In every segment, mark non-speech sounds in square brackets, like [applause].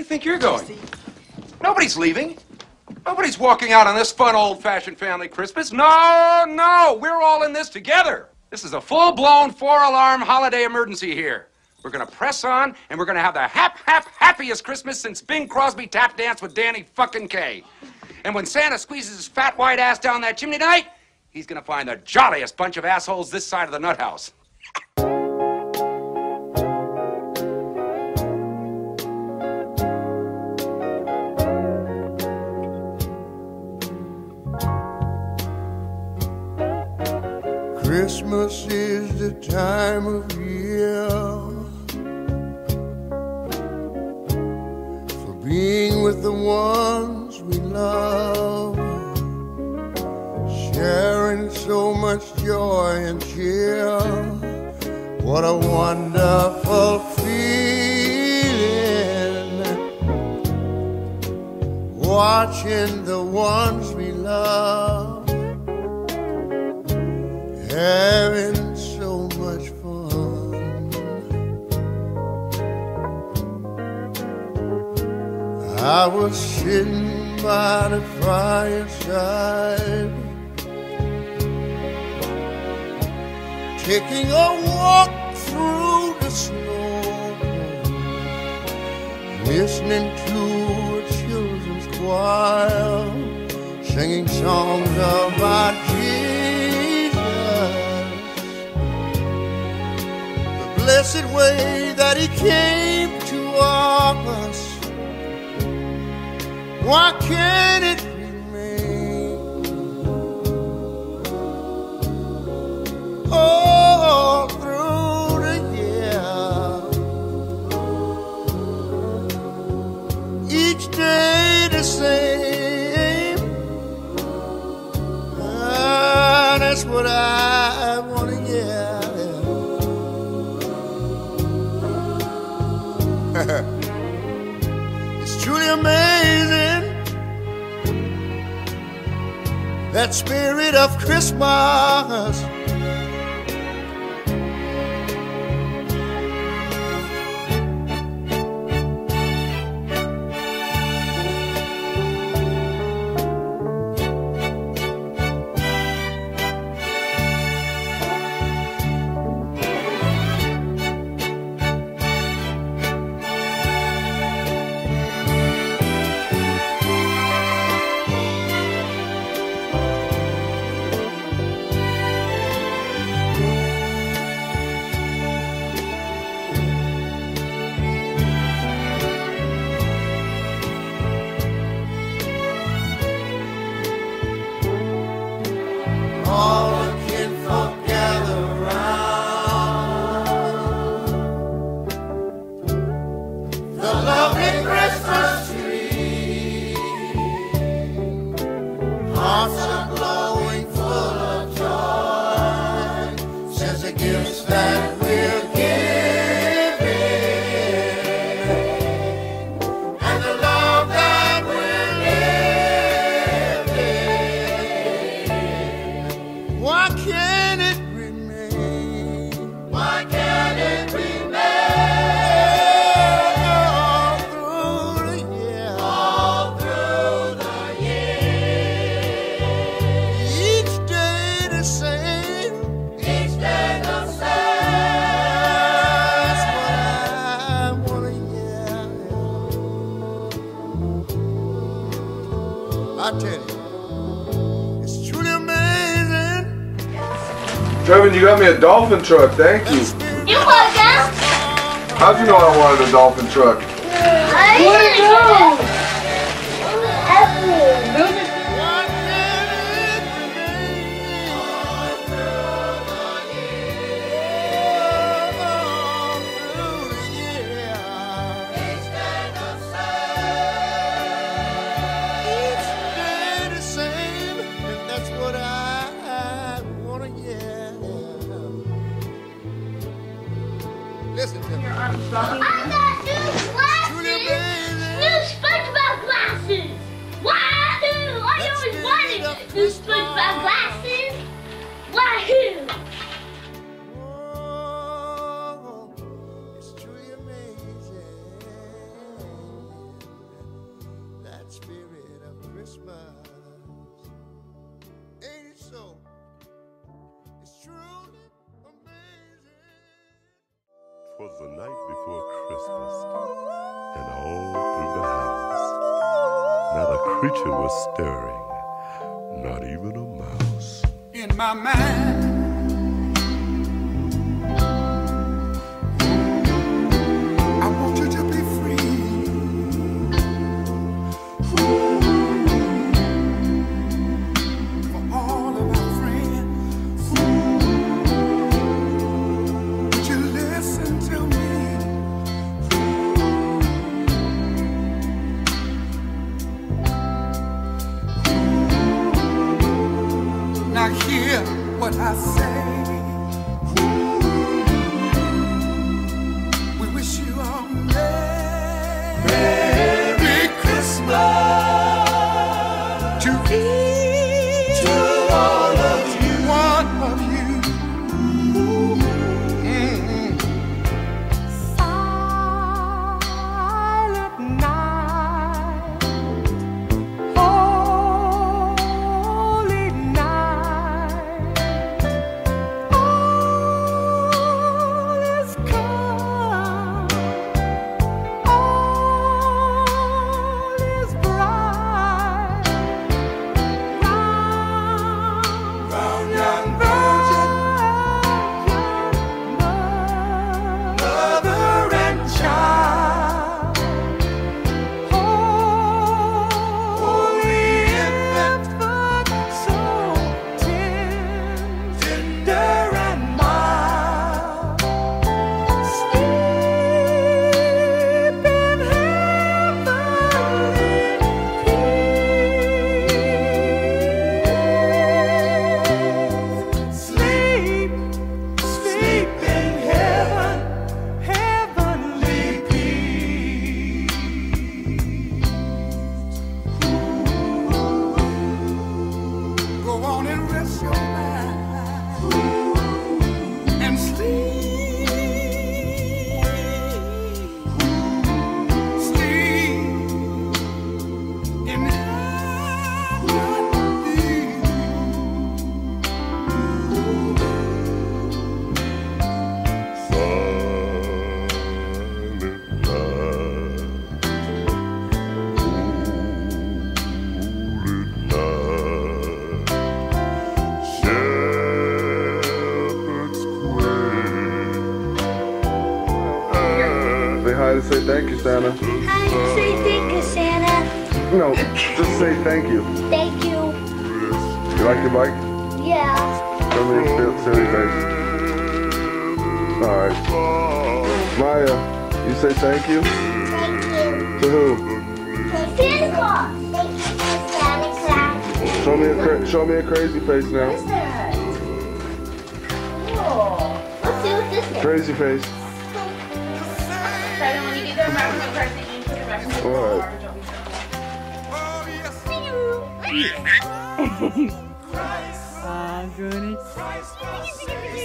you think you're going? Nobody's leaving. Nobody's walking out on this fun old-fashioned family Christmas. No, no, we're all in this together. This is a full-blown four-alarm holiday emergency here. We're gonna press on, and we're gonna have the hap, hap, happiest Christmas since Bing Crosby tap danced with Danny fucking Kaye. And when Santa squeezes his fat white ass down that chimney tonight, he's gonna find the jolliest bunch of assholes this side of the nut house. Christmas is the time of year for being with the ones we love, sharing so much joy and cheer. What a wonderful feeling watching the ones we love having so much fun. I was sitting by the fireside, taking a walk through the snow, listening to a children's choir, singing songs about blessed way that he came to us. Why can't it spirit gifts that Trevin, you got me a dolphin truck. Thank you. You're welcome. How'd you know I wanted a dolphin truck? Where'd creature was stirring, not even a mouse. in my mind. Now hear what I say. To say thank you, Santa. Hi, say thank you, Santa. No, just say thank you. Thank you. You like your bike? Yeah. Show me your si- silly face. Alright. Maya, you say thank you? Thank you. To who? Santa Claus. Thank you, Santa Claus. Show me a cra- show me a crazy face now. What's that? Cool. Let's see what this is. Crazy face. Then when [laughs] you get the wrapping paper, present, you put it back in the Alright. car. Don't be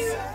Don't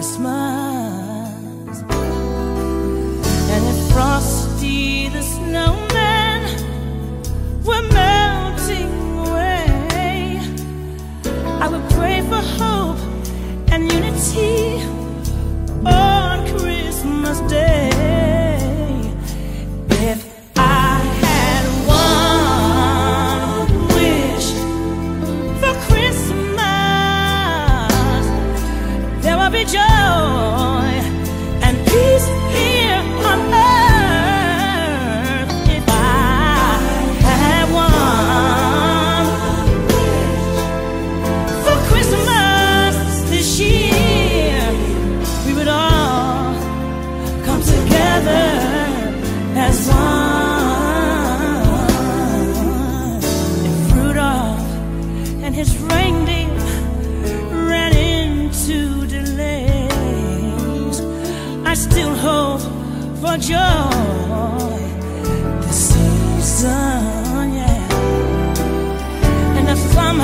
Christmas. joy. joy this season, yeah. And if I'm